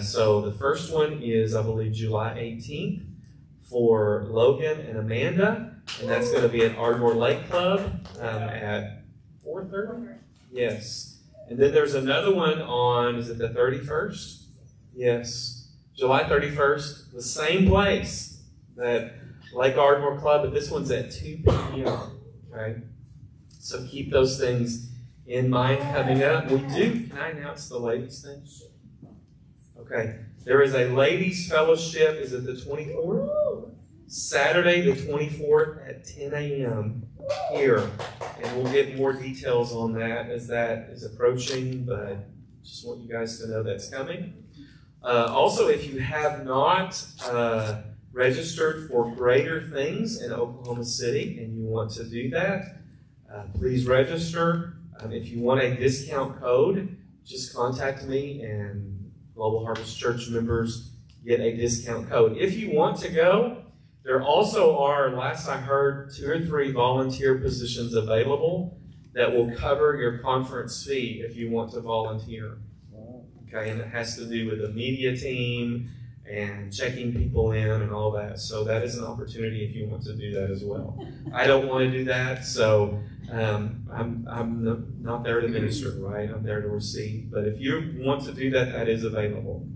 So the first one is, I believe, July 18th for Logan and Amanda, and that's going to be at Ardmore Lake Club um, at 4:30. Yes, and then there's another one on. Is it the 31st? Yes, July 31st, the same place that Lake Ardmore Club, but this one's at 2 p.m. Okay, so keep those things in mind coming up. We do. Can I announce the ladies' thing? Okay. There is a ladies' fellowship. Is it the 24th? Saturday, the 24th at 10 a.m. here. And we'll get more details on that as that is approaching, but just want you guys to know that's coming. Uh, also, if you have not uh, registered for greater things in Oklahoma City and you want to do that, uh, please register. Um, if you want a discount code, just contact me and Global Harvest Church members get a discount code. If you want to go, there also are, last I heard, two or three volunteer positions available that will cover your conference fee if you want to volunteer. Okay, and it has to do with the media team and checking people in and all that. So that is an opportunity if you want to do that as well. I don't want to do that, so um, I'm, I'm not there to minister, right? I'm there to receive. But if you want to do that, that is available.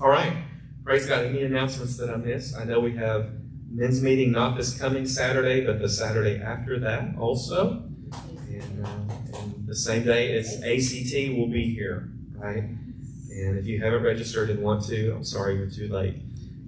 All right. Praise God. Any announcements that I missed? I know we have men's meeting not this coming Saturday, but the Saturday after that also. And, uh, and the same day as ACT will be here, right? And if you haven't registered and want to, I'm sorry you're too late.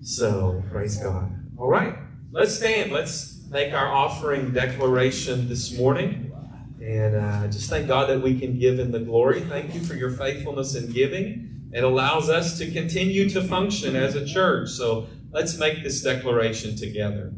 So, praise God. All right. Let's stand. Let's make our offering declaration this morning. And uh, just thank God that we can give in the glory. Thank you for your faithfulness in giving. It allows us to continue to function as a church. So let's make this declaration together.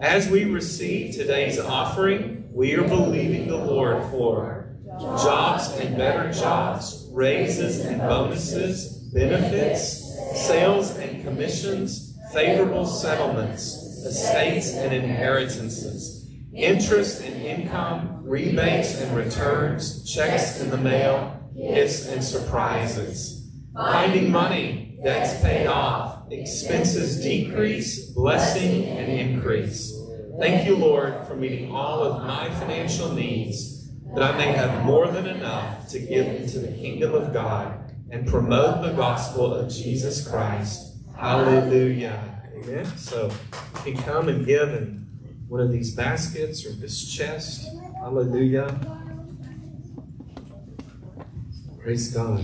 As we receive today's offering, we are believing the Lord for jobs and better jobs, raises and bonuses, benefits, sales and commissions, favorable settlements estates and inheritances, interest and income, rebates and returns, checks in the mail, gifts and surprises, finding money, debts paid off, expenses decrease, blessing and increase. Thank you, Lord, for meeting all of my financial needs, that I may have more than enough to give into the kingdom of God and promote the gospel of Jesus Christ. Hallelujah. Amen. So you can come and give in one of these baskets or this chest. Hallelujah. Praise God.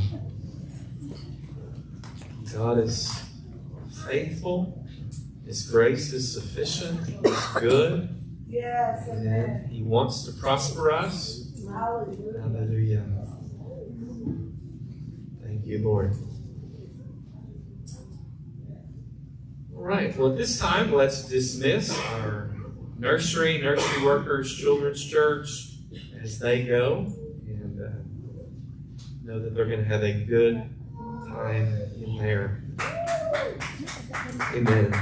God is faithful. His grace is sufficient. He's good. Yes, amen. He wants to prosper us. Hallelujah. Hallelujah. Thank you, Lord. All right, well, at this time, let's dismiss our nursery, nursery workers, children's church as they go and uh, know that they're going to have a good time in there. Amen.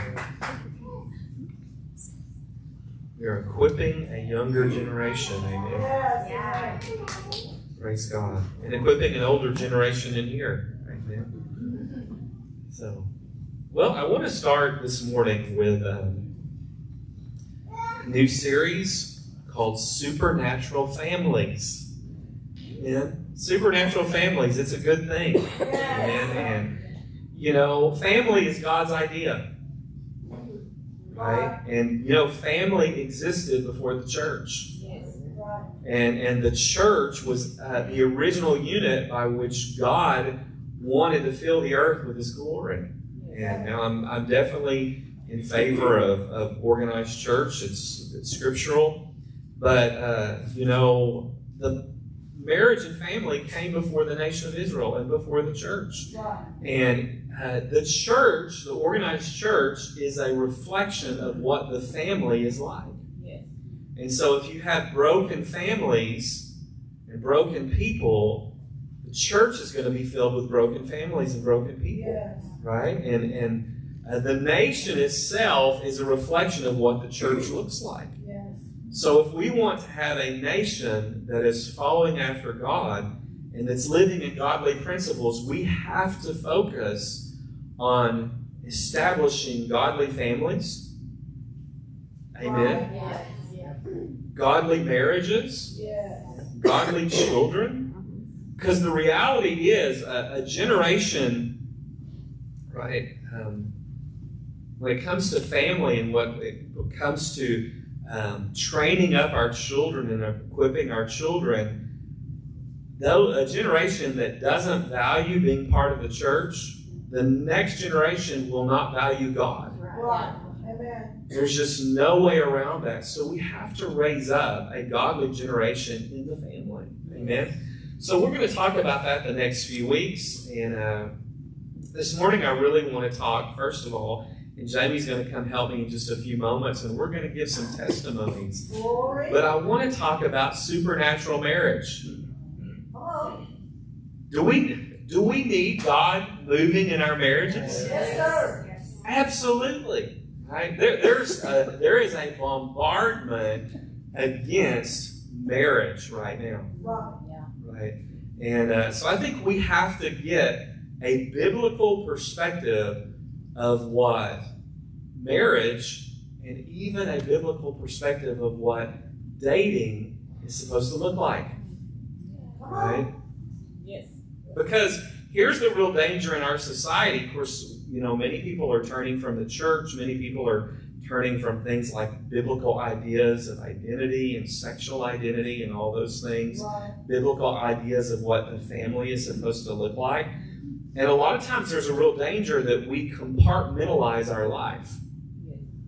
We are equipping a younger generation. Amen. Praise God. And equipping an older generation in here. Amen. So. Well, I want to start this morning with um, a new series called Supernatural Families. Yeah, supernatural families, it's a good thing. And, and, you know, family is God's idea. Right? And, you know, family existed before the church. And, and the church was uh, the original unit by which God wanted to fill the earth with His glory. And now I'm, I'm definitely in favor of, of organized church. It's, it's scriptural. But, uh, you know, the marriage and family came before the nation of Israel and before the church. And uh, the church, the organized church, is a reflection of what the family is like. And so if you have broken families and broken people, the church is going to be filled with broken families and broken people. Yes right? And and uh, the nation itself is a reflection of what the church looks like. Yes. So if we want to have a nation that is following after God and that's living in godly principles, we have to focus on establishing godly families. Amen. Yeah. Godly marriages, Yes. godly children. Because the reality is, a, a generation, right, um, when it comes to family and what it comes to um, training up our children and equipping our children, though a generation that doesn't value being part of the church, the next generation will not value God. Right. Amen. There's just no way around that. So we have to raise up a godly generation in the family. Amen. So we're going to talk about that the next few weeks. And uh, this morning, I really want to talk, first of all, and Jami's going to come help me in just a few moments, and we're going to give some testimonies. Glory. But I want to talk about supernatural marriage. On. Do we do we need God moving in our marriages? Yes, sir. Absolutely. Right? There, there's a, there is a bombardment against marriage right now. Right. Right? And uh, so I think we have to get a biblical perspective of what marriage and even a biblical perspective of what dating is supposed to look like. Right? Yes. Because here's the real danger in our society. Of course, you know, many people are turning from the church, many people are turning from things like biblical ideas of identity and sexual identity and all those things, Right. biblical ideas of what the family is supposed to look like. And a lot of times there's a real danger that we compartmentalize our life,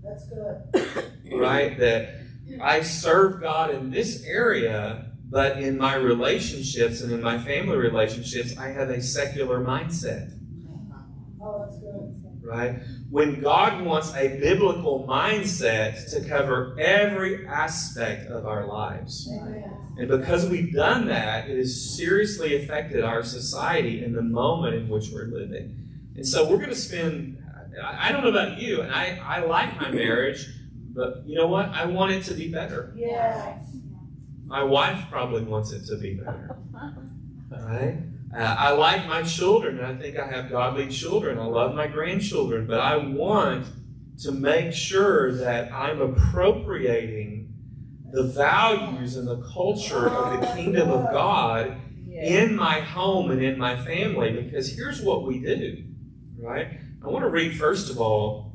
That's good. right? That I serve God in this area, but in my relationships and in my family relationships, I have a secular mindset. Uh-huh. Oh, that's good. right? When God wants a biblical mindset to cover every aspect of our lives. Amen. And because we've done that, it has seriously affected our society in the moment in which we're living. And so we're going to spend, I I don't know about you, and I, I like my marriage, but you know what? I want it to be better. Yes. My wife probably wants it to be better. All right? Uh, I like my children, and I think I have godly children. I love my grandchildren, but I want to make sure that I'm appropriating the values and the culture of the kingdom of God in my home and in my family because here's what we do, right? I want to read, first of all,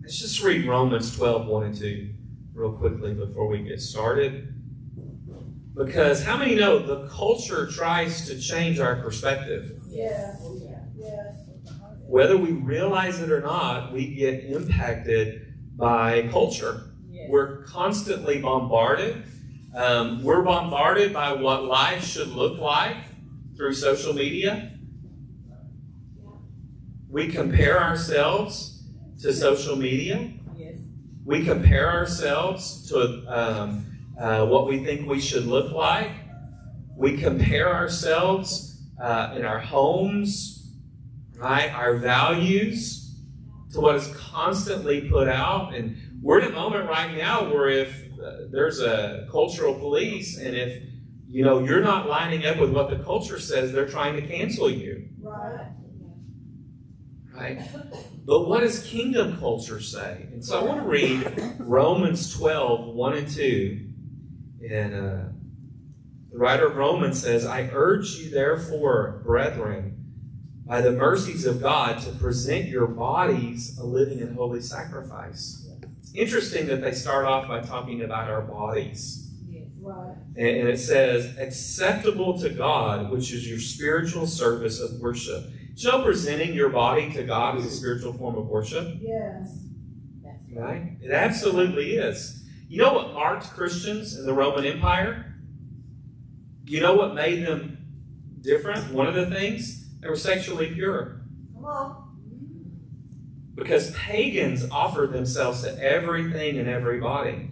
let's just read Romans 12, 1 and 2 real quickly before we get started. Because how many know the culture tries to change our perspective? Yes. Oh yes. Whether we realize it or not, we get impacted by culture. We're constantly bombarded. Um, we're bombarded by what life should look like through social media. We compare ourselves to social media. We compare ourselves to um, uh, what we think we should look like. We compare ourselves uh, in our homes, right? Our values to what is constantly put out. And we're in a moment right now where if uh, there's a cultural police and if you know you're not lining up with what the culture says, they're trying to cancel you, Right. right? But what does kingdom culture say? And so I want to read Romans 12, 1 and 2. And uh, the writer of Romans says, I urge you, therefore, brethren, by the mercies of God, to present your bodies a living and holy sacrifice. It's interesting that they start off by talking about our bodies. Yes. Right. And, it says, acceptable to God, which is your spiritual service of worship. Do you know presenting your body to God is a spiritual form of worship? Yes. Right? It absolutely is. You know what marked Christians in the Roman Empire? You know what made them different? One of the things? They were sexually pure. Come on. Because pagans offered themselves to everything and everybody.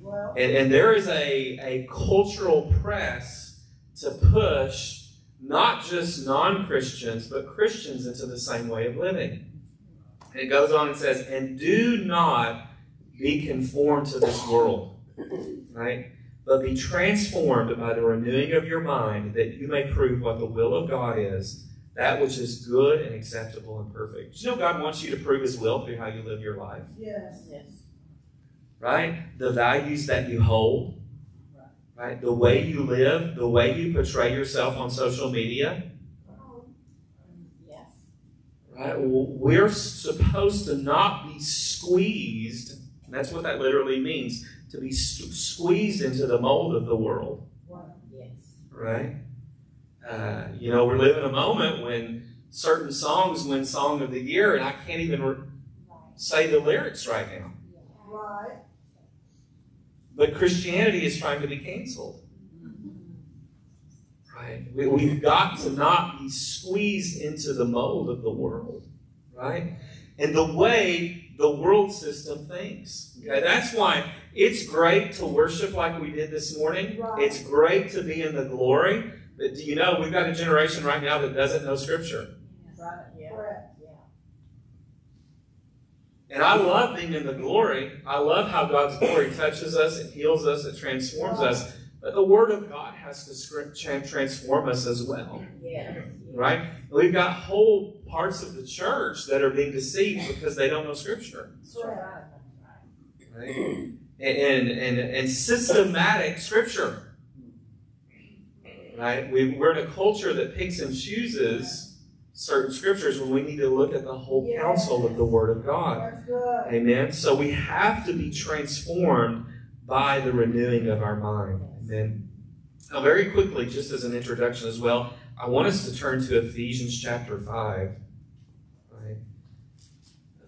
Well. And, and there is a, a cultural press to push not just non Christians, but Christians into the same way of living. And it goes on and says, and do not be conformed to this world, right? But be transformed by the renewing of your mind, that you may prove what the will of God is, that which is good and acceptable and perfect. Do you know God wants you to prove His will through how you live your life? Yes. Yes. Right? The values that you hold, right? The way you live, the way you portray yourself on social media, Yes. right? We're supposed to not be squeezed. And that's what that literally means to be squeezed into the mold of the world, Yes. right? Uh, you know, we're living a moment when certain songs win Song of the Year, and I can't even re- say the lyrics right now. But Christianity is trying to be canceled. Right? We, we've got to not be squeezed into the mold of the world. Right? And the way the world system thinks. Okay? That's why it's great to worship like we did this morning. Right. It's great to be in the glory. But do you know we've got a generation right now that doesn't know Scripture? Right. Yeah. And I love being in the glory. I love how God's glory touches us, it heals us, it transforms us. But the Word of God has to transform us as well, Yes. right? We've got whole parts of the church that are being deceived because they don't know Scripture, Correct. right? And, and, and systematic Scripture, right? We, we're in a culture that picks and chooses certain Scriptures when we need to look at the whole counsel of the Word of God. Amen. So we have to be transformed by the renewing of our mind. Amen. Now, very quickly, just as an introduction as well, I want us to turn to Ephesians chapter 5. Right?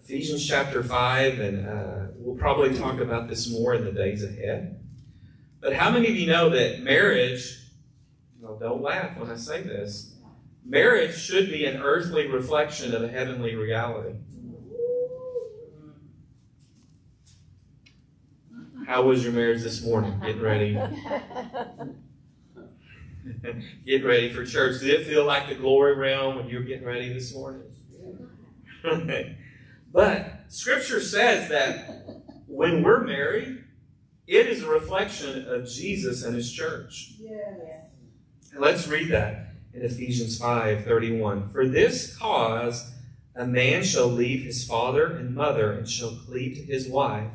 Ephesians chapter 5, and uh, we'll probably talk about this more in the days ahead. But how many of you know that marriage, don't laugh when I say this, marriage should be an earthly reflection of a heavenly reality? How was your marriage this morning? Getting ready. Get ready for church. Did it feel like the glory realm when you were getting ready this morning? but Scripture says that when we're married, it is a reflection of Jesus and His church. Yes. And let's read that in Ephesians 5 31. For this cause a man shall leave his father and mother and shall cleave to his wife,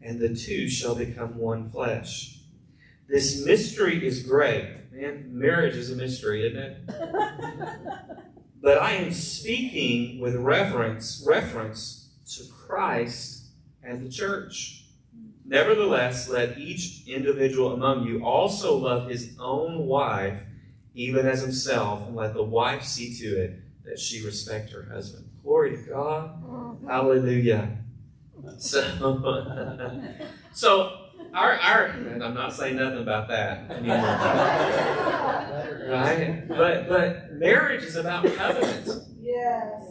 and the two shall become one flesh. This mystery is great. Man, marriage is a mystery, isn't it? But I am speaking with reference reference to Christ and the church. Nevertheless, let each individual among you also love his own wife, even as himself, and let the wife see to it that she respect her husband. Glory to God. Mm-hmm. Hallelujah. So, so our, our, and I'm not saying nothing about that anymore. right? But but marriage is about covenant. Yes.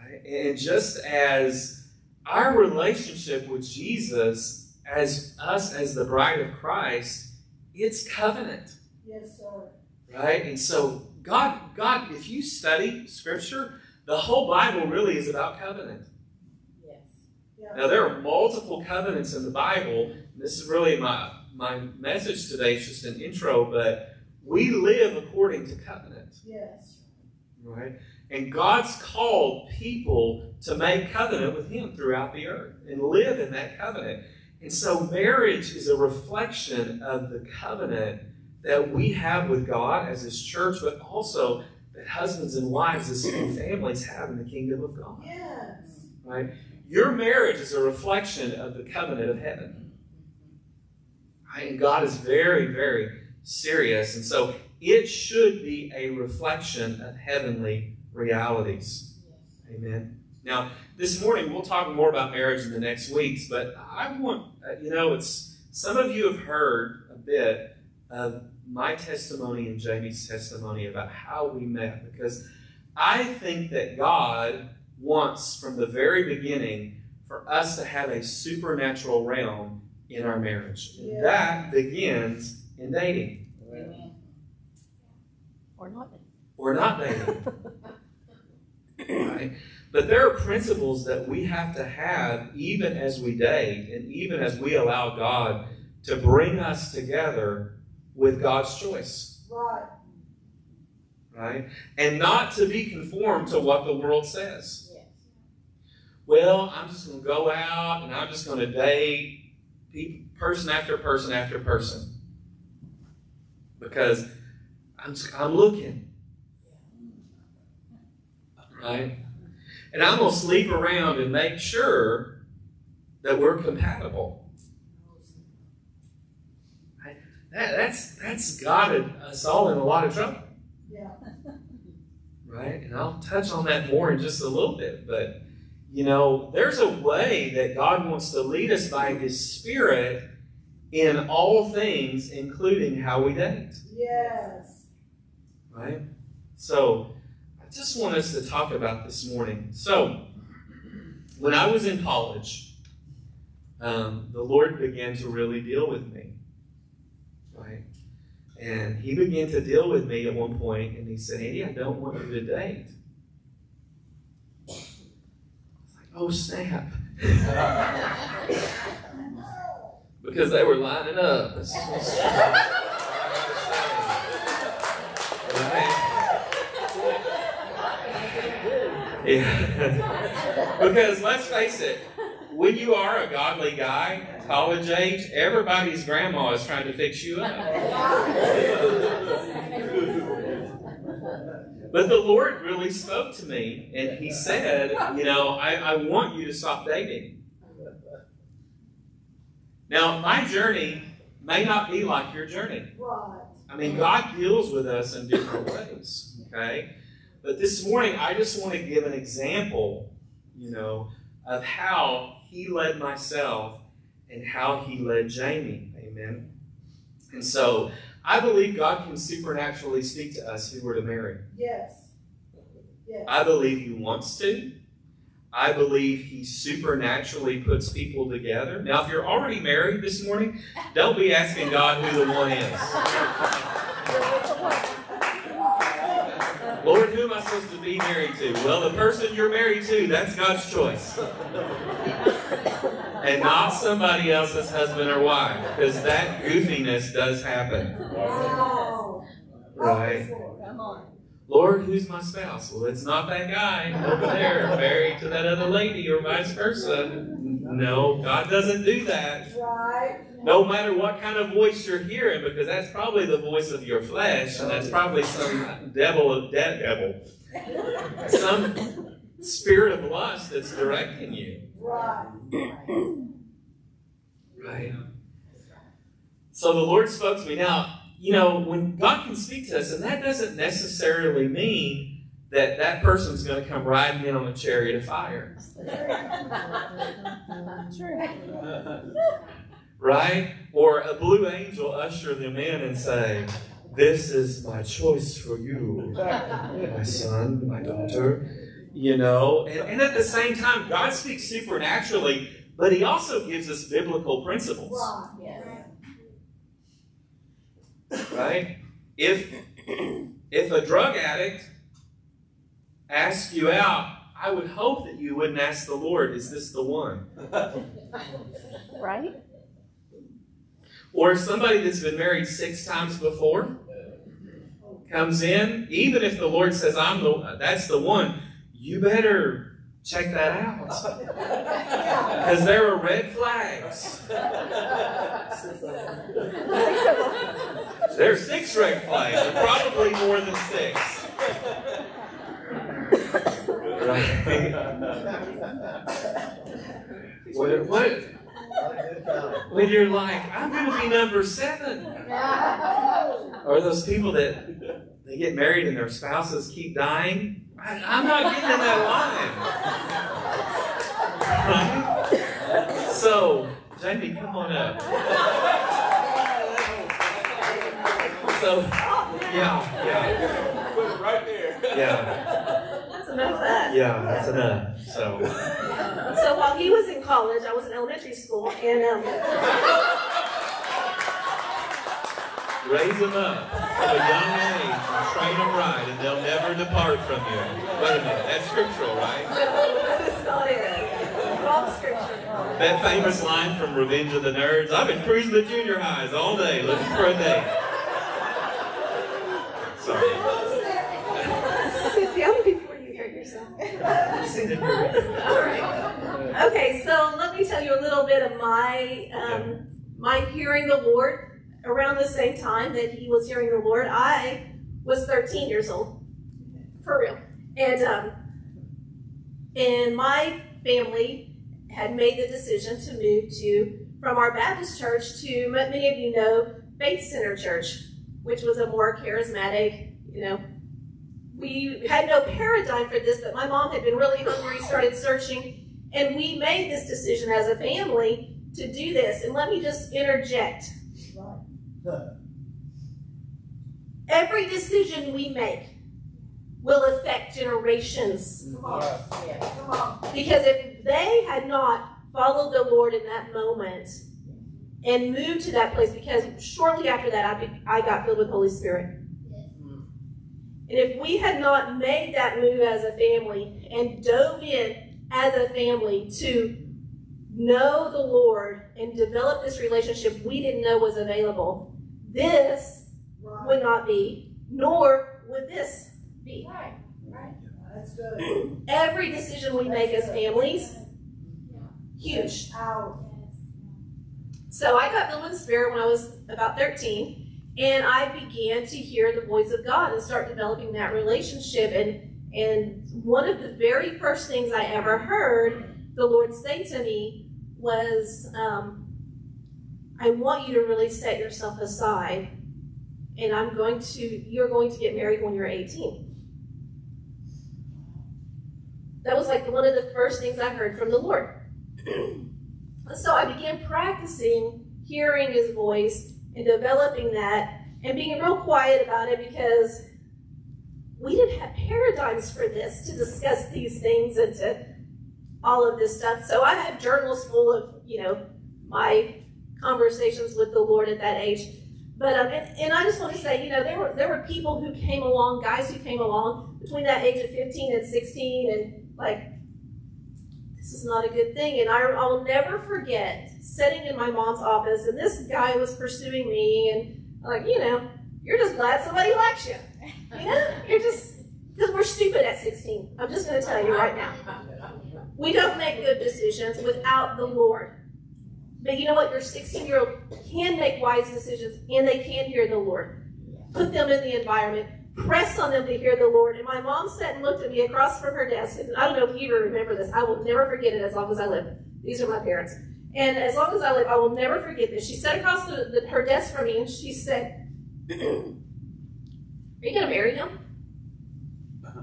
Right? And just as our relationship with Jesus, as us as the bride of Christ, it's covenant. Yes, sir. Right? And so God, God, if you study scripture, the whole Bible really is about covenant. Yes. Yeah. Now there are multiple covenants in the Bible. This is really my my message today, it's just an intro, but we live according to covenant. Yes. Right? And God's called people to make covenant with Him throughout the earth and live in that covenant. And so marriage is a reflection of the covenant that we have with God as His church, but also that husbands and wives as families have in the kingdom of God. Yes. Right? Your marriage is a reflection of the covenant of heaven. Right? And God is very, very serious. And so it should be a reflection of heavenly realities. Yes. Amen. Now, this morning we'll talk more about marriage in the next weeks, but I want, uh, you know, it's some of you have heard a bit of my testimony and Jami's testimony about how we met because I think that God wants from the very beginning for us to have a supernatural realm in our marriage. Yeah. That begins in dating Amen. Or not. or not dating. right? But there are principles that we have to have even as we date and even as we allow God to bring us together with God's choice. Right. right? And not to be conformed to what the world says. Yes. Well, I'm just going to go out and I'm just going to date person after person after person because I'm, I'm looking, right? And I'm going to sleep around and make sure that we're compatible. That, that's that's gotten us all in a lot of trouble, Yeah. right? And I'll touch on that more in just a little bit. But you know, there's a way that God wants to lead us by His Spirit in all things, including how we date, Yes. right? So I just want us to talk about this morning. So when I was in college, um, the Lord began to really deal with me. And he began to deal with me at one point, and he said, Andy, I don't want you to date. I was like, oh, snap. because they were lining up. Yeah. because let's face it, when you are a godly guy, college age, everybody's grandma is trying to fix you up. But the Lord really spoke to me, and He said, You know, I, I want you to stop dating. Now, my journey may not be like your journey. I mean, God deals with us in different ways, okay? But this morning, I just want to give an example, you know, of how He led myself and how He led Jami. Amen. And so, I believe God can supernaturally speak to us who we're to marry. Yes. Yes. I believe He wants to. I believe He supernaturally puts people together. Now, if you're already married this morning, don't be asking God who the one is. Lord, who am I supposed to be married to? Well, the person you're married to, that's God's choice. And not somebody else's husband or wife, because that goofiness does happen. Right? Lord, who's my spouse? Well, it's not that guy over there married to that other lady or vice versa. No, God doesn't do that. Right. No matter what kind of voice you're hearing, because that's probably the voice of your flesh, and that's probably some devil of dead devil, some spirit of lust that's directing you. Right. Right. So the Lord spoke to me. Now, you know, when God can speak to us, and that doesn't necessarily mean that that person's going to come riding in on a chariot of fire, True. right? Or a blue angel usher them in and say, This is my choice for you, my son, my daughter. You know, and, and at the same time, God speaks supernaturally, but He also gives us biblical principles. Right. Yes. right? If if a drug addict asks you out, I would hope that you wouldn't ask the Lord, "Is this the one?" Right? Or if somebody that's been married six times before comes in, even if the Lord says, "I'm the that's the one," you better check that out because there are red flags. There are six red flags, and probably more than six. Right? What, what, when you're like, I'm going to be number seven. Or those people that they get married and their spouses keep dying. I, I'm not getting in that line. Right? So, Jami, come on up. So, yeah, yeah, Put it right there. yeah, That's enough of that. yeah, that's enough. So, So while he was in college, I was in elementary school, and um, raise them up from a young age and train them right, and they'll never depart from you. Wait a minute, that's scriptural, right? that's not it. Wrong scripture. That famous line from Revenge of the Nerds I've been cruising the junior highs all day looking for a date. Sorry. Sit down before you hurt yourself. all right. Okay, so let me tell you a little bit of my um, my hearing the Lord. Around the same time that he was hearing the Lord, I was 13 years old, for real. And um, and my family had made the decision to move to from our Baptist church to many of you know Faith Center Church, which was a more charismatic, you know. We had no paradigm for this, but my mom had been really hungry, started searching, and we made this decision as a family to do this. And let me just interject. Every decision we make will affect generations. Mm-hmm. Come on, Yes. come on. Because if they had not followed the Lord in that moment and moved to that place, because shortly after that, I, be, I got filled with Holy Spirit. Mm-hmm. And if we had not made that move as a family and dove in as a family to know the Lord and develop this relationship we didn't know was available, this Right. would not be, nor would this be. Right, right. That's good. Every decision we make as families, huge. Out. So I got filled with the Spirit when I was about 13, and I began to hear the voice of God and start developing that relationship. And and one of the very first things I ever heard the Lord say to me was, um, "I want you to really set yourself aside, and I'm going to you're going to get married when you're 18." That was like one of the first things I heard from the Lord. So I began practicing hearing his voice and developing that and being real quiet about it because we didn't have paradigms for this to discuss these things and to all of this stuff. So I had journals full of, you know, my conversations with the Lord at that age. But um, and, and I just want to say, you know, there were there were people who came along, guys who came along between that age of 15 and 16 and like this is not a good thing. And I, I'll never forget sitting in my mom's office, and this guy was pursuing me, and like, you know, you're just glad somebody likes you. You know, you're just because we're stupid at 16. I'm just going to tell you right now. We don't make good decisions without the Lord. But you know what? Your 16 year old can make wise decisions, and they can hear the Lord. Put them in the environment press on them to hear the Lord. And my mom sat and looked at me across from her desk. And I don't know if you remember this. I will never forget it as long as I live. These are my parents. And as long as I live, I will never forget this. She sat across the, the, her desk from me and she said, Are you going to marry him? Uh-huh.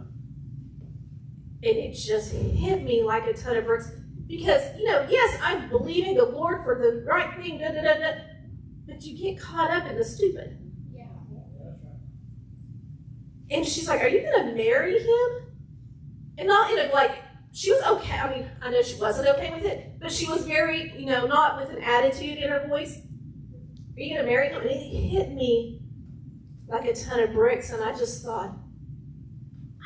And it just hit me like a ton of bricks. Because, you know, yes, I'm believing the Lord for the right thing, da, da, da, da, but you get caught up in the stupid. Yeah. And she's like, Are you going to marry him? And not in a like, she was okay. I mean, I know she wasn't okay with it, but she was very, you know, not with an attitude in her voice. Are you going to marry him? And it hit me like a ton of bricks. And I just thought,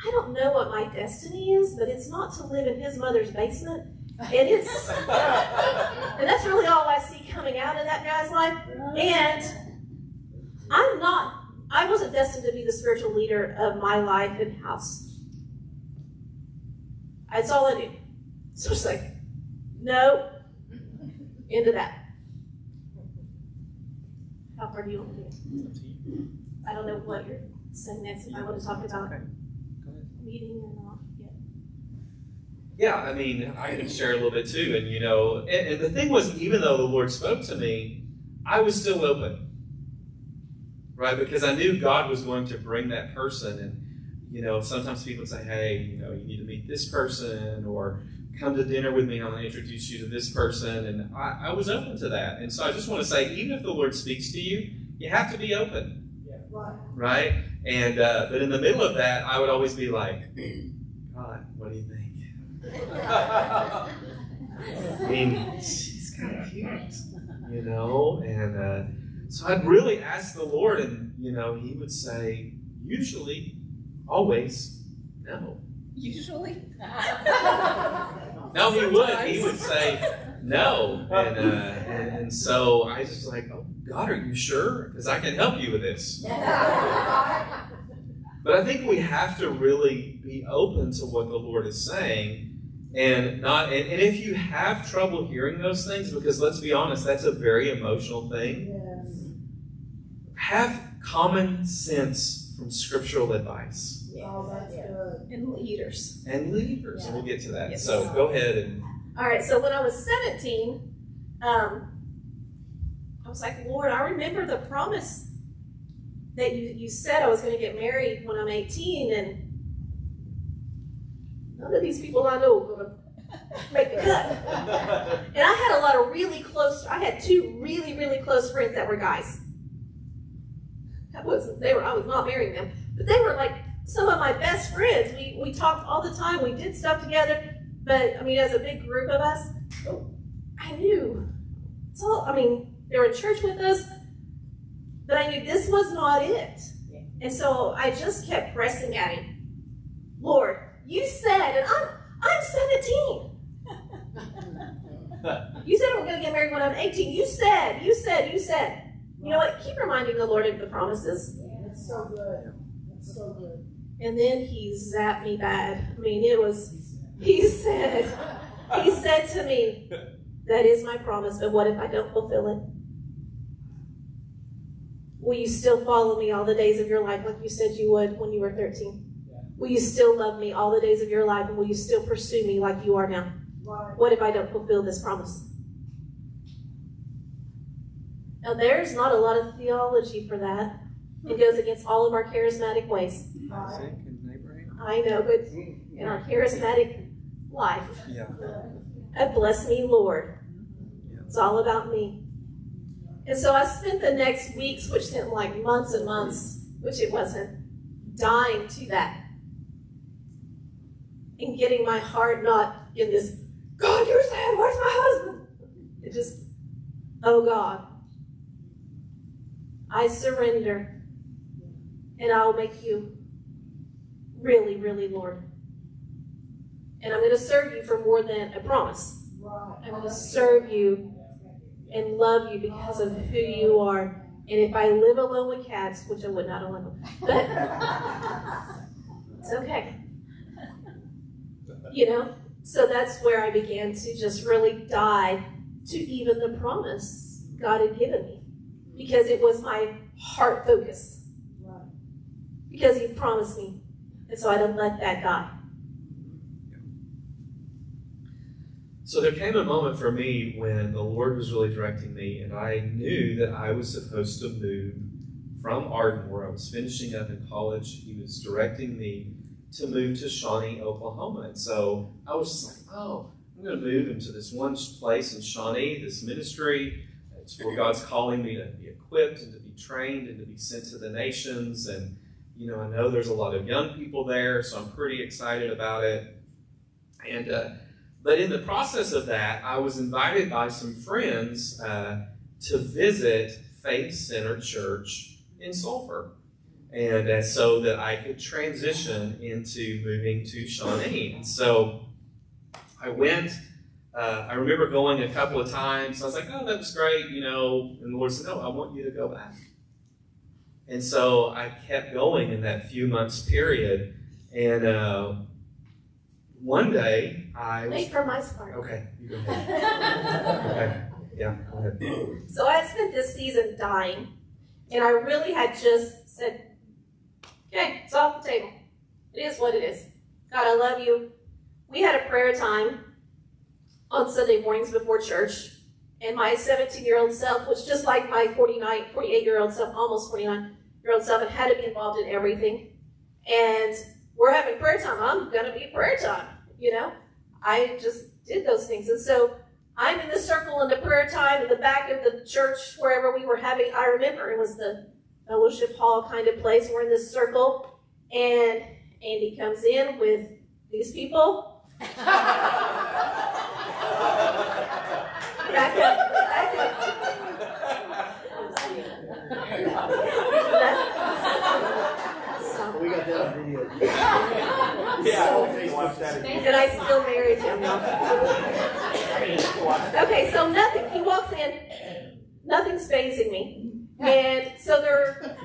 I don't know what my destiny is, but it's not to live in his mother's basement. And it's, and that's really all I see coming out of that guy's life. And I'm not I wasn't destined to be the spiritual leader of my life and house. That's all I knew. So it's like, no, into that. How far do you want to do? I don't know what you're saying next. If I want to talk about meeting or not. Yeah. Yeah, I mean, I can share a little bit too. And, you know, and, and the thing was, even though the Lord spoke to me, I was still open. Right? Because I knew God was going to bring that person. And, you know, sometimes people say, hey, you know, you need to meet this person or come to dinner with me and I'm going to introduce you to this person. And I, I was open to that. And so I just want to say, even if the Lord speaks to you, you have to be open. Right. Right? And, uh, but in the middle of that, I would always be like, God, what do you think? I mean, she's kind of cute, you know? And uh, so I'd really ask the Lord, and, you know, He would say, usually, always, no. Usually. No, He would. He would say, no. And, uh, and, and so I just like, oh, God, are you sure? Because I can help you with this. But I think we have to really be open to what the Lord is saying and not and, and if you have trouble hearing those things, because let's be honest, that's a very emotional thing, Yes. have common sense from scriptural advice Oh, that's good. And leaders. and leaders. And we'll get to that. Yes. So go ahead and All right, so when I was 17, um, I was like, Lord, I remember the promise that you, you said I was going to get married when I'm 18, and none of these people I know are going to make the cut. And I had a lot of really close, I had two really, really close friends that were guys. That wasn't, they were, I was not marrying them, but they were like some of my best friends. We, we talked all the time, we did stuff together, but I mean, as a big group of us, I knew. So, I mean, they were in church with us, but I knew this was not it. And so I just kept pressing at him. Lord, you said, and I'm, I'm 17. You said I'm going to get married when I'm 18. You said, you said, you said. You know what? Keep reminding the Lord of the promises. It's so good. It's so good. And then he zapped me bad. I mean, it was, he said, he said to me, that is my promise, but what if I don't fulfill it? Will you still follow me all the days of your life like you said you would when you were 13? Will you still love me all the days of your life and will you still pursue me like you are now? Right. What if I don't fulfill this promise? Now, there's not a lot of theology for that. It goes against all of our charismatic ways. Right. I know, but in our charismatic life, Yeah. I bless me, Lord. It's all about me. And so I spent the next weeks, which seemed like months and months, which it wasn't, dying to that. And getting my heart not in this, God, you're sad, where's my husband? It just, oh God, I surrender. And I'll make you really, really Lord. And I'm going to serve you for more than a promise. I'm going to serve you and love you because of who you are. And if I live alone with cats, which I would not alone, but it's okay. You know? So that's where I began to just really die to even the promise God had given me. Because it was my heart focus. Because He promised me. And so I didn't let that die. So there came a moment for me when the Lord was really directing me, and I knew that I was supposed to move from Ardmore. Where I was finishing up in college. He was directing me to move to Shawnee, Oklahoma. And so I was just like, oh, I'm going to move into this one place in Shawnee, this ministry. It's where God's calling me to be equipped and to be trained and to be sent to the nations. And, you know, I know there's a lot of young people there, so I'm pretty excited about it. And, uh, but in the process of that, I was invited by some friends uh, to visit Faith Center Church in Sulphur. And uh, so that I could transition into moving to Shawnee. And so I went, uh, I remember going a couple of times. I was like, oh, that was great, you know. And the Lord said, no, I want you to go back. And so I kept going in that few months period. And uh, one day I was. Wait for my part. Okay, you go ahead. Okay, yeah, go ahead. So I spent this season dying, and I really had just said, okay, it's off the table. It is what it is. God, I love you. We had a prayer time on Sunday mornings before church, and my 17 year old self, was just like my 49, 48 year old self, almost 49 year old self, had to be involved in everything. And we're having prayer time. I'm going to be prayer time, you know? I just did those things. And so I'm in the circle in the prayer time in the back of the church, wherever we were having, I remember it was the fellowship hall kind of place. We're in this circle, and Andy comes in with these people. Back up, back up. We got that on video. Yeah. Watch that. And I still married him. Okay, so nothing. He walks in, nothing's phasing me. And so they're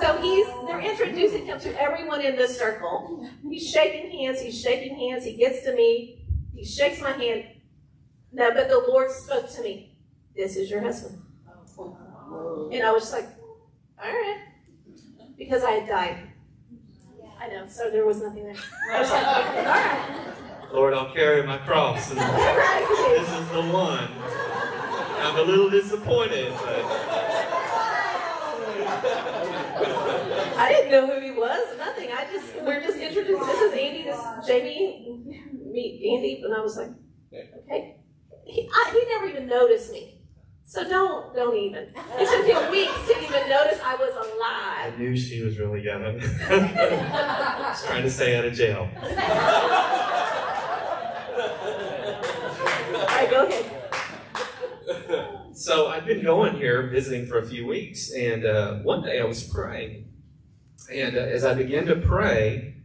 So he's they're introducing him to everyone in this circle. He's shaking hands, he's shaking hands, he gets to me, he shakes my hand. No, but the Lord spoke to me. This is your husband. And I was just like, all right. Because I had died. I know, so there was nothing there. I was like, all right. Lord, I'll carry my cross. And this is the one. I'm a little disappointed, but I didn't know who he was, nothing. I just, we're just introduced. This is Andy, this is Jami, meet Andy. And I was like, okay. He, I, he never even noticed me. So don't, don't even. It took him weeks to even notice I was alive. I knew she was really young. Just trying to stay out of jail. All right, go ahead. So I've been going here visiting for a few weeks, and uh, one day I was praying, and uh, as I began to pray,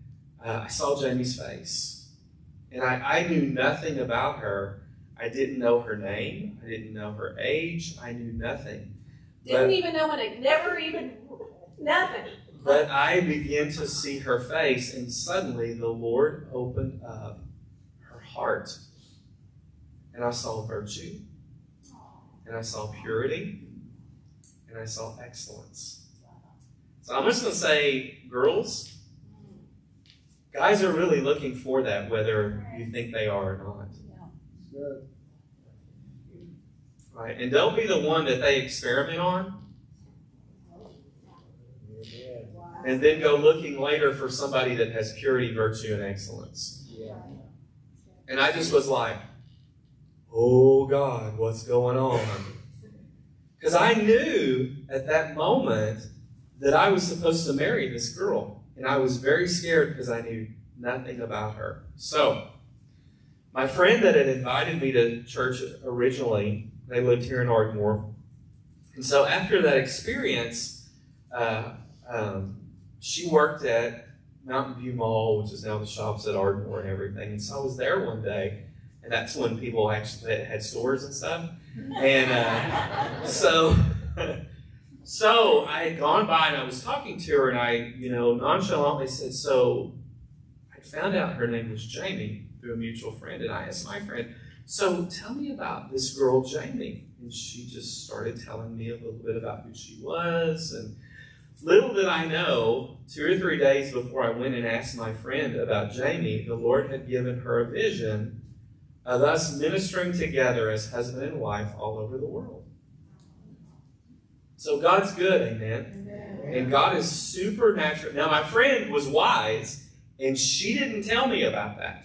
uh, I saw Jami's face, and I, I knew nothing about her. I didn't know her name. I didn't know her age. I knew nothing. Didn't even know when I never even, nothing. But I began to see her face, and suddenly the Lord opened up her heart. And I saw virtue, and I saw purity, and I saw excellence. So I'm just going to say, girls, guys are really looking for that, whether you think they are or not. Right? And don't be the one that they experiment on and then go looking later for somebody that has purity, virtue, and excellence. And I just was like, oh God, what's going on? Because I knew at that moment that I was supposed to marry this girl. And I was very scared because I knew nothing about her. So, my friend that had invited me to church originally, they lived here in Ardmore. And so after that experience, uh, um, she worked at Mountain View Mall, which is now the shops at Ardmore and everything. And so I was there one day, and that's when people actually had, stores and stuff. And uh, so, so I had gone by and I was talking to her, and I, you know, nonchalantly said, "So, I found out her name was Jami through a mutual friend." And I asked my friend, "So, tell me about this girl, Jami." And she just started telling me a little bit about who she was and Little did I know, two or three days before I went and asked my friend about Jami, the Lord had given her a vision Uh, of us ministering together as husband and wife all over the world. So God's good, amen. And God is supernatural. Now, my friend was wise, and she didn't tell me about that.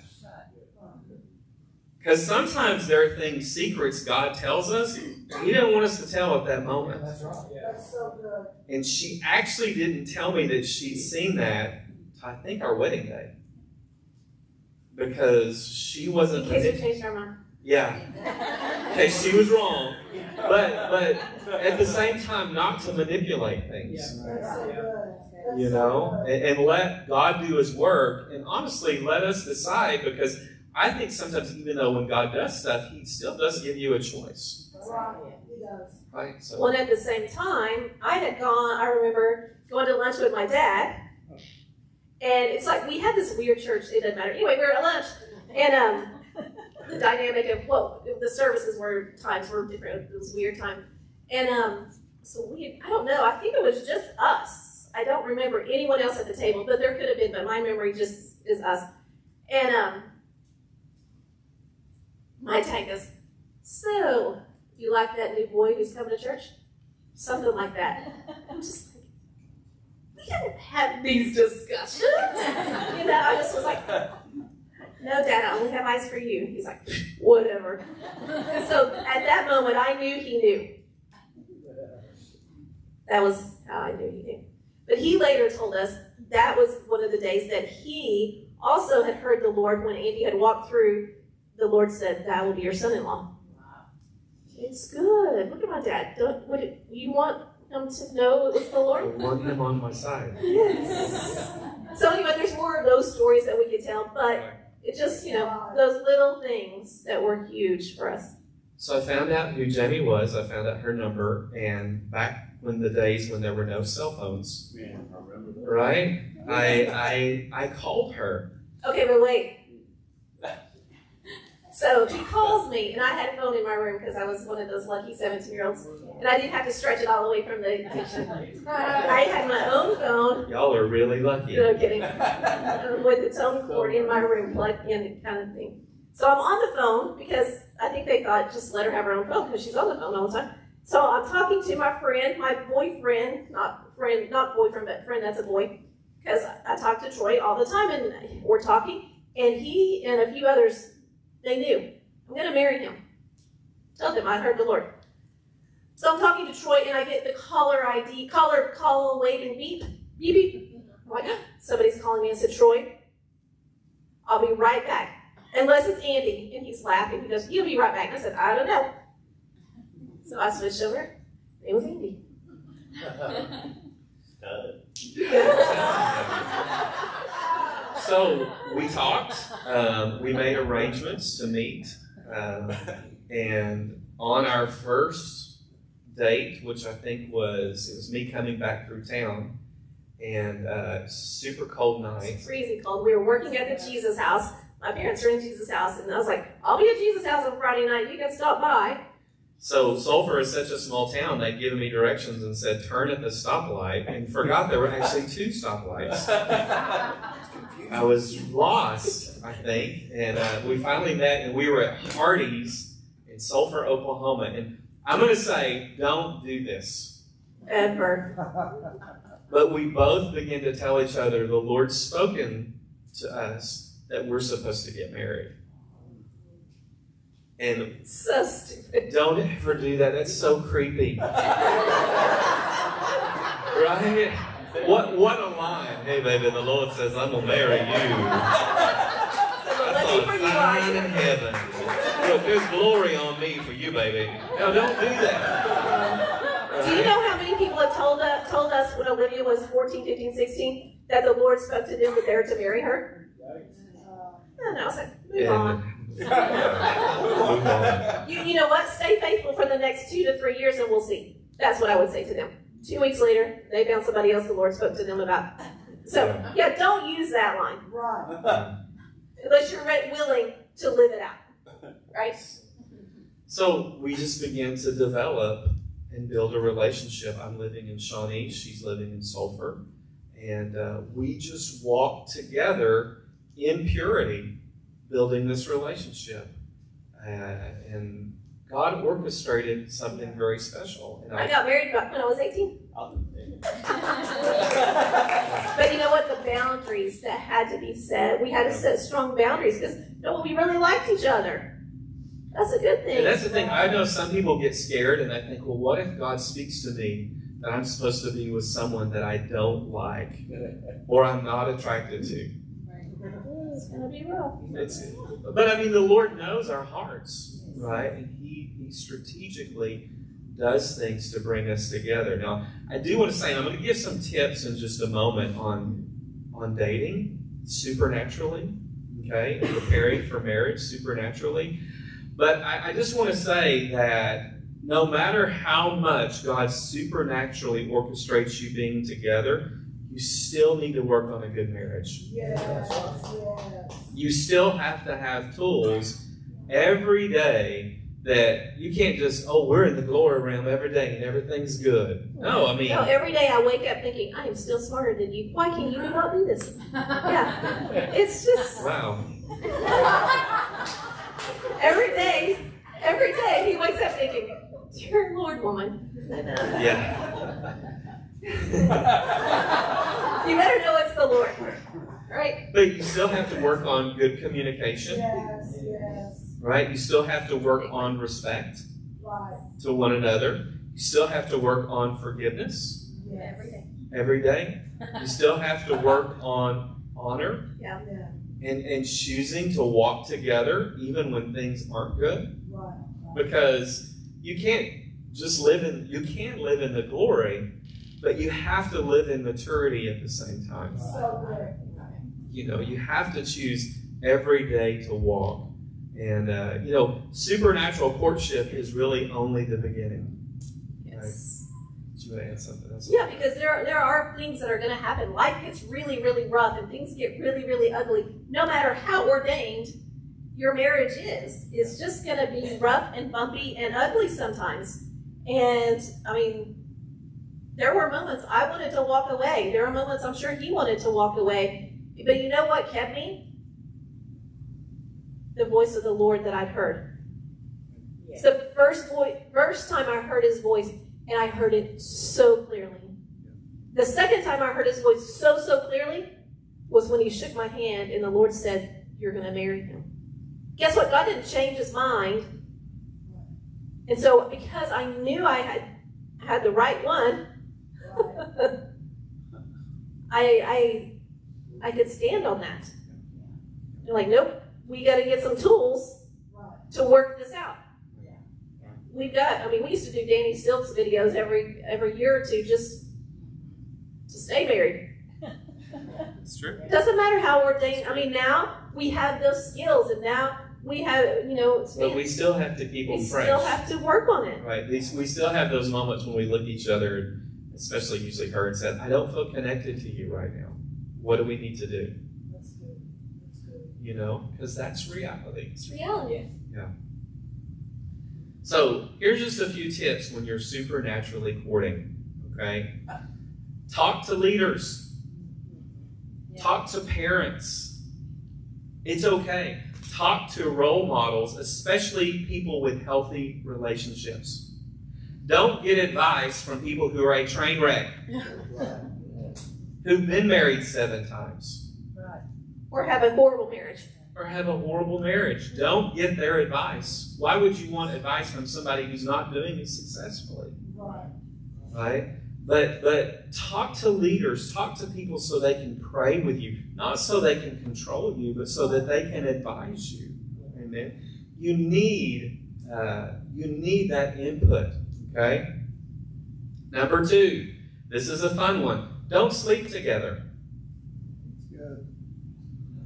Because sometimes there are things, secrets God tells us, He didn't want us to tell at that moment. That's right. That's so good. And she actually didn't tell me that she'd seen that, I think, our wedding day. Because she wasn't. case we manip- changed our mind. yeah. Okay, she was wrong. But but at the same time, not to manipulate things. That's so good. That's You know? And, and let God do his work. And honestly, let us decide because I think sometimes even though when God does stuff, he still does give you a choice. Right. He does. Right? So Well, and at the same time, I had gone, I remember going to lunch with my dad. And it's like we had this weird church, it doesn't matter. Anyway, we were at lunch. And um, the dynamic of what the services were, times were different. It was a weird time. And um, so we, I don't know, I think it was just us. I don't remember anyone else at the table, but there could have been, but my memory just is us. And um, my dad goes, So, you like that new boy who's coming to church? Something like that. I'm just haven't had these discussions. you know, I just was like, no, Dad, I only have eyes for you. He's like, whatever. so at that moment, I knew he knew. That was how I knew he knew. But he later told us that was one of the days that he also had heard the Lord when Andy had walked through. The Lord said, "That will be your son-in-law." Wow. It's good. Look at my dad. Don't, what, you want him to know it was the I Lord? want him on my side. Yes. So anyway, there's more of those stories that we could tell, but it just, you know, those little things that were huge for us. So I found out who Jami was. I found out her number, and back when the days when there were no cell phones, Yeah, I remember that. right? I I I called her. Okay, but wait. So he calls me, and I had a phone in my room because I was one of those lucky 17 year olds, and I didn't have to stretch it all the way from the kitchen. I had my own phone, Y'all are really lucky. no kidding, um, with its own cord in my room, plugged in kind of thing. So I'm on the phone because I think they thought just let her have her own phone because she's on the phone all the time. So I'm talking to my friend, my boyfriend, not friend, not boyfriend, but friend that's a boy, because I talk to Troy all the time and we're talking, and he and a few others, they knew I'm going to marry him. Tell them I heard the Lord. So I'm talking to Troy and I get the caller ID, caller call waiting beep, beep beep. I'm like, somebody's calling me and said, Troy, I'll be right back. Unless it's Andy. And he's laughing. He goes, You'll be right back. And I said, I don't know. So I switched over. It was Andy. So we talked. Um, we made arrangements to meet, um, and on our first date, which I think was it was me coming back through town, and uh, super cold night. freezing cold. We were working at the Jesus house. My parents are in Jesus house. And I was like, I'll be at Jesus house on Friday night. You can stop by. So Sulphur is such a small town. They'd given me directions and said turn at the stoplight, and forgot there were actually two stoplights. I was lost, I think, and uh, we finally met, and we were at Hardee's in Sulphur, Oklahoma. And I'm going to say, don't do this. Ever. But we both began to tell each other the Lord's spoken to us that we're supposed to get married. And So stupid. don't ever do that. That's so creepy. right? What what a line. Hey baby, the Lord says I'm gonna marry you. So the That's a sign in heaven. Look, there's glory on me for you, baby. No, don't do that. Do you know how many people have told us, told us when Olivia was 14, 15, 16 that the Lord spoke to them that they were to marry her? And I was like, move on. Move on. You, you know what? Stay faithful for the next two to three years and we'll see. That's what I would say to them. Two weeks later, they found somebody else the Lord spoke to them about. So, yeah, don't use that line Right. unless you're willing to live it out. Right? So we just began to develop and build a relationship. I'm living in Shawnee, she's living in Sulphur. And uh, we just walked together in purity, building this relationship. Uh, and God orchestrated something very special. And I I, got married when I was 18. But you know what? The boundaries that had to be set, we had to set strong boundaries because you know? We really liked each other. That's a good and thing. that's the thing. I know some people get scared and they think, well, what if God speaks to me that I'm supposed to be with someone that I don't like or I'm not attracted to? It's gonna be rough. It's, but I mean, the Lord knows our hearts, right? And He, he strategically does things to bring us together. Now, I do want to say, I'm going to give some tips in just a moment on on dating supernaturally, okay, and preparing for marriage supernaturally. But I, I just want to say that no matter how much God supernaturally orchestrates you being together, you still need to work on a good marriage Yes, yes. you still have to have tools every day that you can't just, oh, we're in the glory realm every day and everything's good. No, I mean, No, every day I wake up thinking, I am still smarter than you. Why can you not do this? Yeah. It's just wow. every day, every day he wakes up thinking, Dear Lord, woman. Yeah. you better know it's the Lord. Right? but you still have to work on good communication, Yes, yes, right? You still have to work on respect right, to one another. You still have to work on forgiveness. Every day. every day. You still have to work on honor Yeah, and, and choosing to walk together even when things aren't good. right. because you can't just live in you can't live in the glory but you have to live in maturity at the same time So good. you know you have to choose every day to walk and uh, you know supernatural courtship is really only the beginning Yes. Did you want to add something else? Yeah, because there there are things that are going to happen. Life gets really, really rough, and things get really, really ugly. No matter how ordained your marriage is, it's just going to be rough and bumpy and ugly sometimes. And I mean, there were moments I wanted to walk away. There were moments I'm sure he wanted to walk away. But you know what kept me? The voice of the Lord that I'd heard. It's the first voice, first time I heard his voice, and I heard it so clearly. The second time I heard his voice so, so clearly was when he shook my hand and the Lord said, You're going to marry him. Guess what? God didn't change his mind. And so, because I knew I had had the right one, I, I, I could stand on that. They're like, Nope, we got to get some tools to work this out. We've got, I mean, we used to do Danny Silk's videos every every year or two just to stay married. It's true. It Doesn't matter how we're ordained. I mean, now we have those skills, and now we have, you know, it's, But we still have to keep we them fresh. still have to work on it. Right. We still have those moments when we look at each other, especially usually her, and said, I don't feel connected to you right now. What do we need to do? That's good. That's good. You know, because that's reality. It's reality. Yeah. So here's just a few tips when you're supernaturally courting. Okay. Talk to leaders. Talk to parents. It's okay. Talk to role models, especially people with healthy relationships. Don't get advice from people who are a train wreck, who've been married seven times. Or have a horrible marriage. or have a horrible marriage. Don't get their advice. Why would you want advice from somebody who's not doing it successfully? Right. right? But but talk to leaders, talk to people so they can pray with you, not so they can control you, but so that they can advise you. Amen. You need uh, you need that input. Okay. Number two, this is a fun one. Don't sleep together.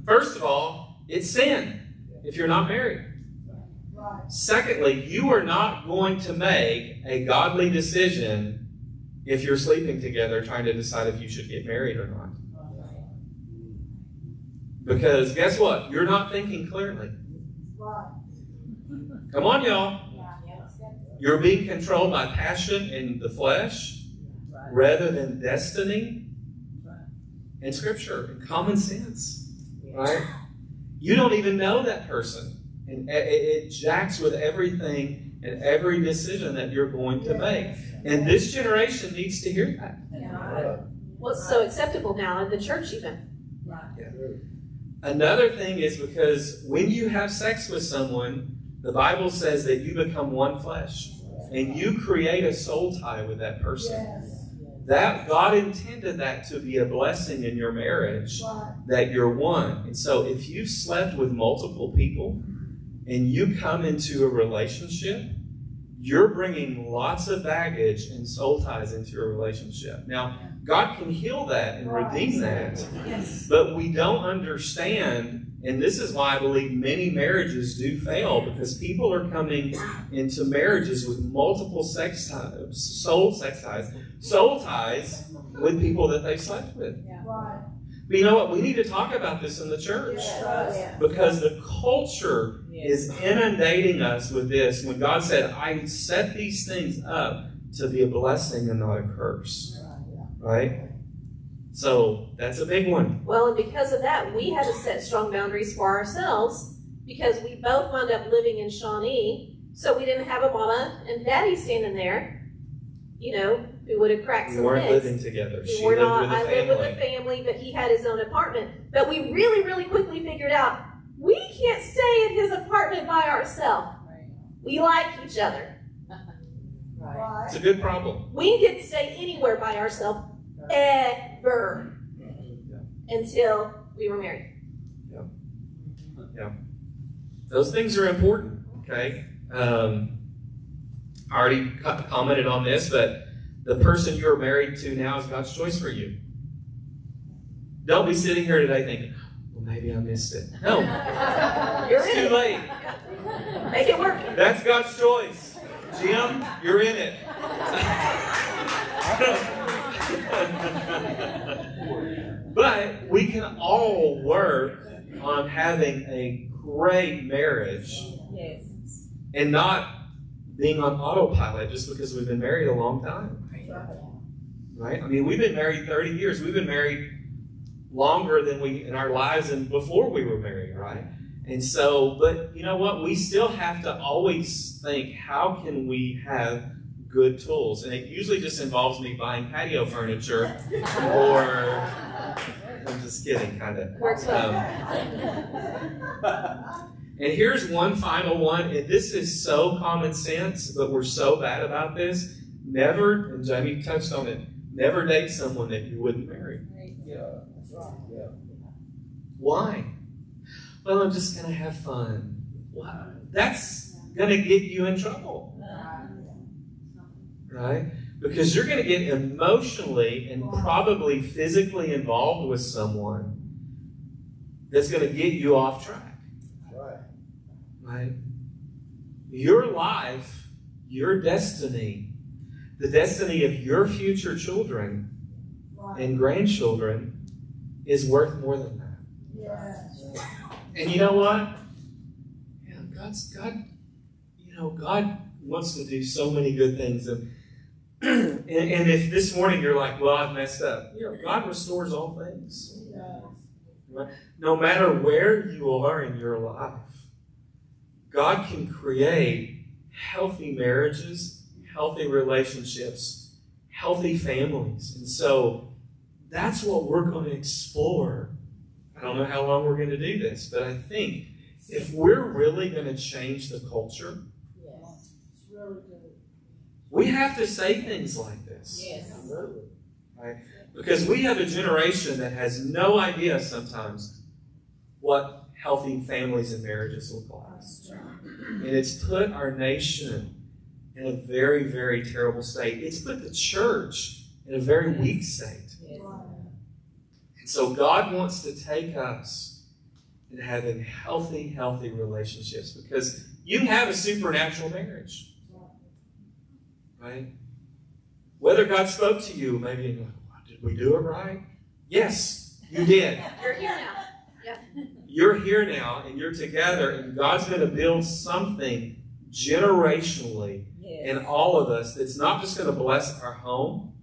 First of all, it's sin if you're not married. Secondly, you are not going to make a godly decision if you're sleeping together trying to decide if you should get married or not. Because guess what? You're not thinking clearly. Come on, y'all. You're being controlled by passion in the flesh rather than destiny and scripture and common sense. Right? You don't even know that person. And it, it jacks with everything and every decision that you're going to make. And this generation needs to hear that. What's so acceptable now in the church, even? Another thing is because when you have sex with someone, the Bible says that you become one flesh and you create a soul tie with that person. Yes. That God intended that to be a blessing in your marriage Right. that you're one. And so if you've slept with multiple people and you come into a relationship, you're bringing lots of baggage and soul ties into your relationship. Now, God can heal that and redeem that. Yes. But we don't understand, and this is why I believe many marriages do fail because people are coming into marriages with multiple sex ties, soul sex ties, soul ties with people that they've slept with. Right. But you know what? We need to talk about this in the church Yes. because the culture is inundating us with this. When God said, I set these things up to be a blessing and not a curse. Right? So that's a big one. Well, and because of that, we had to set strong boundaries for ourselves because we both wound up living in Shawnee. So we didn't have a mama and daddy standing there, you know, who would have cracked some. We some weren't heads. living together. We She were lived not. with a I lived with a family. family, but he had his own apartment. But we really, really quickly figured out we can't stay in his apartment by ourselves. We like each other. Right. It's a good problem. We can stay anywhere by ourselves ever until we were married. Yeah. Yeah. Those things are important, okay? Um, I already commented on this, but the person you're married to now is God's choice for you. Don't be sitting here today thinking, well, maybe I missed it. No, You're it's in too it. late. Make it work. That's God's choice. Jim, you're in it. but we can all work on having a great marriage Yes. and not being on autopilot just because we've been married a long time. Right? I mean, we've been married 30 years. We've been married longer than we in our lives and before we were married, right? And so, but you know what? We still have to always think how can we have good tools? And it usually just involves me buying patio furniture or I'm just kidding, kind of. Works well. Um, and here's one final one, and this is so common sense, but we're so bad about this. Never, and Jami touched on it, never date someone that you wouldn't marry. Yeah, that's right, yeah. Why? Well, I'm just going to have fun. Wow. That's going to get you in trouble, right? Because you're going to get emotionally and probably physically involved with someone that's going to get you off track. Right. right? Your life, your destiny, the destiny of your future children and grandchildren is worth more than that. Yes. And you know what? Yeah, God's God, you know, God wants to do so many good things. And, and, and if this morning you're like, well, I've messed up, you know, God restores all things. No matter where you are in your life, God can create healthy marriages, healthy relationships, healthy families. And so that's what we're going to explore. I don't know how long we're going to do this, but I think if we're really going to change the culture, Yes. It's really good. We have to say things like this. Yes. Absolutely. Because we have a generation that has no idea sometimes what healthy families and marriages look like. And it's put our nation in a very, very terrible state. It's put the church in a very weak state. And so God wants to take us and having healthy, healthy relationships because you have a supernatural marriage. Right? Whether God spoke to you, maybe you're like, "Wow, did we do it right? Yes, you did. You're here now. You're here now and you're together, and God's going to build something generationally Yes. in all of us that's not just going to bless our home,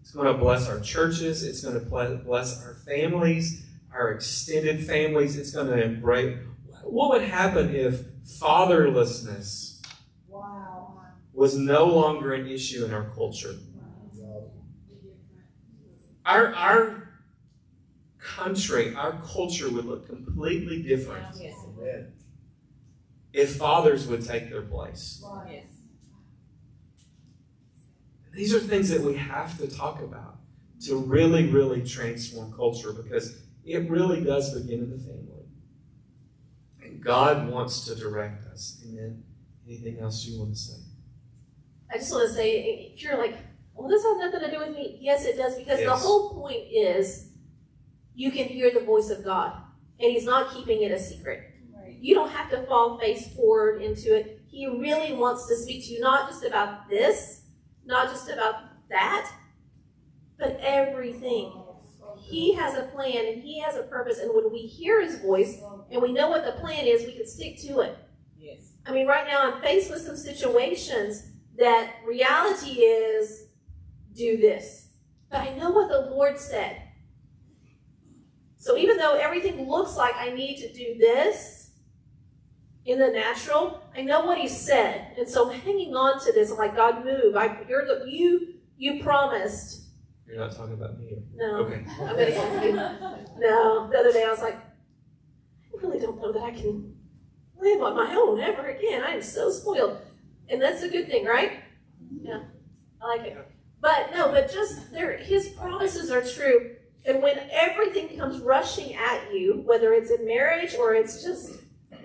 it's going to bless our churches, it's going to bless our families, our extended families, it's going to embrace. What would happen if fatherlessness Wow. Was no longer an issue in our culture? Our, our country, our culture would look completely different Yes. If fathers would take their place. These are things that we have to talk about to really, really transform culture because it really does begin in the family. And God wants to direct us. Amen. Anything else you want to say? I just want to say, if you're like, well, this has nothing to do with me. Yes, it does, because the whole point is you can hear the voice of God, and He's not keeping it a secret. Right. You don't have to fall face forward into it. He really wants to speak to you, not just about this, not just about that, but everything. He has a plan and He has a purpose, and when we hear His voice and we know what the plan is, we can stick to it. Yes. I mean, right now I'm faced with some situations that reality is do this. But I know what the Lord said. So even though everything looks like I need to do this in the natural, I know what He said. And so I'm hanging on to this. I'm like, God, move. I, you're the, you, you promised. You're not talking about me. No, Okay. I'm going to help you. No, the other day I was like, I really don't know that I can live on my own ever again. I am so spoiled. And that's a good thing, right? Yeah, I like it. But no, but just there, his promises are true. And when everything comes rushing at you, whether it's in marriage or it's just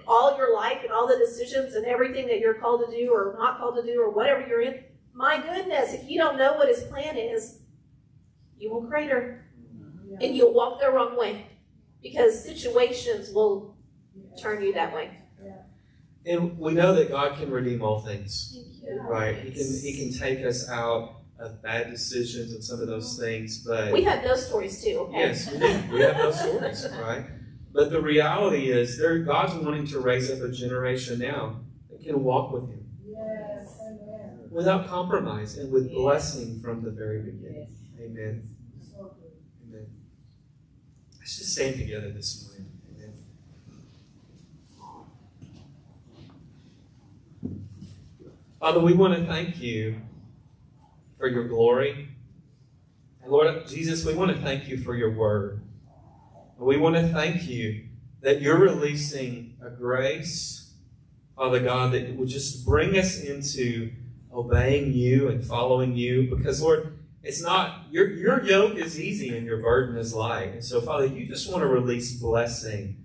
all your life and all the decisions and everything that you're called to do or not called to do or whatever you're in, my goodness, if you don't know what his plan is, you will crater and you'll walk the wrong way because situations will turn you that way. And we know that God can redeem all things. Right. He can he can take us out of bad decisions and some of those uh-huh. things, but We have those stories too, okay? yes, we do. We have those stories, right? But the reality is, there God's wanting to raise up a generation now that can walk with Him Yes, amen. without compromise and with Yes. blessing from the very beginning. Yes. Amen. So. Amen. Let's just stand together this morning. Amen. Father, we want to thank you for your glory. And Lord Jesus, we want to thank you for your word. And we want to thank you that you're releasing a grace, Father God, that will just bring us into obeying you and following you. Because, Lord, it's not your your yoke is easy and your burden is light. And so, Father, you just want to release blessing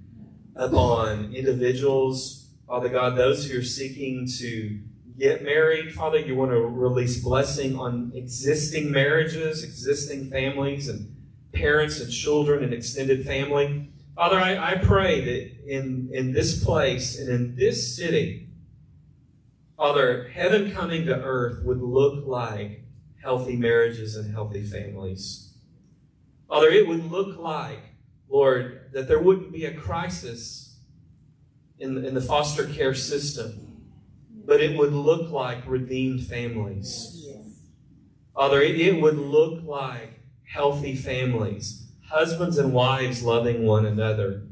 upon individuals, Father God, those who are seeking to get married, Father, you want to release blessing on existing marriages, existing families, and parents and children and extended family. Father, I, I pray that in, in this place and in this city, Father, heaven coming to earth would look like healthy marriages and healthy families. Father, it would look like, Lord, that there wouldn't be a crisis in, in the foster care system, but it would look like redeemed families. Father, it, would look like healthy families, husbands and wives loving one another,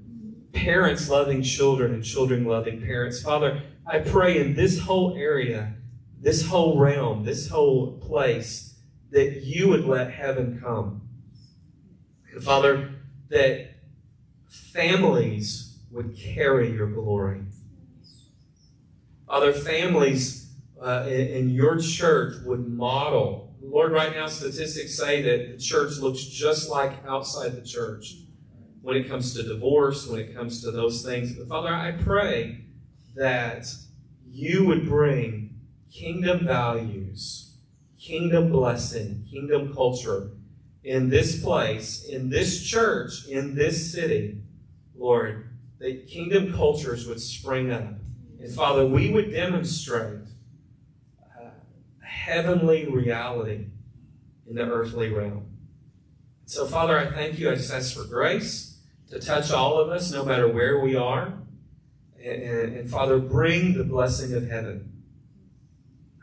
parents loving children and children loving parents. Father, I pray in this whole area, this whole realm, this whole place, that you would let heaven come. And Father, that families would carry your glory. Other families uh, in, in your church would model. Lord, right now statistics say that the church looks just like outside the church when it comes to divorce, when it comes to those things. But Father, I pray that you would bring kingdom values, kingdom blessing, kingdom culture in this place, in this church, in this city, Lord, that kingdom cultures would spring up. And Father, we would demonstrate uh, heavenly reality in the earthly realm. So, Father, I thank you. I just ask for grace to touch all of us, no matter where we are. And, and, and Father, bring the blessing of heaven,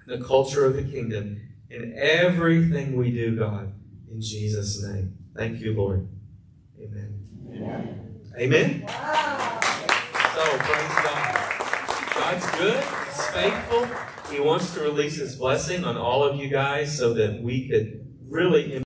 the culture of the kingdom in everything we do, God, in Jesus' name. Thank you, Lord. Amen. Amen. Wow. So, praise God. God's good, He's faithful. He wants to release His blessing on all of you guys so that we could really